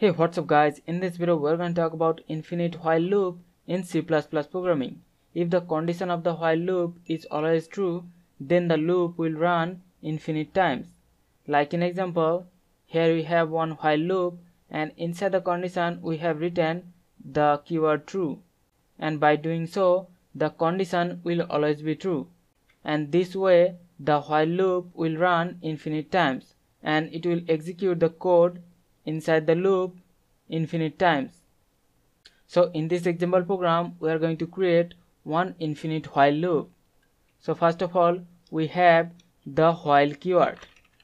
Hey what's up guys in this video we're going to talk about infinite while loop in C++ programming. If the condition of the while loop is always true then the loop will run infinite times. Like in example here we have one while loop and inside the condition we have written the keyword true and by doing so the condition will always be true and this way the while loop will run infinite times and it will execute the code inside the loop infinite times. So in this example program we are going to create one infinite while loop. So first of all we have the while keyword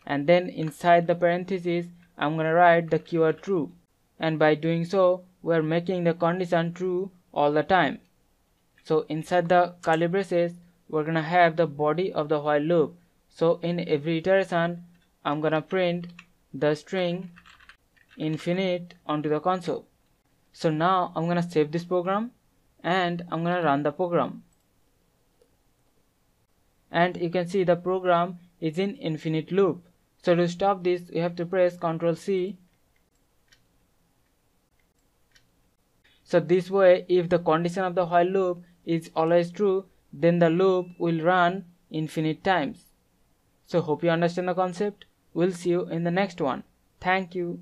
and then inside the parenthesis I'm gonna write the keyword true and by doing so we are making the condition true all the time. So inside the curly braces we're gonna have the body of the while loop. So in every iteration I'm gonna print the string infinite onto the console. So now I'm gonna save this program and I'm gonna run the program. And you can see the program is in infinite loop. So to stop this you have to press Ctrl C. So this way if the condition of the while loop is always true then the loop will run infinite times. So hope you understand the concept. We'll see you in the next one. Thank you.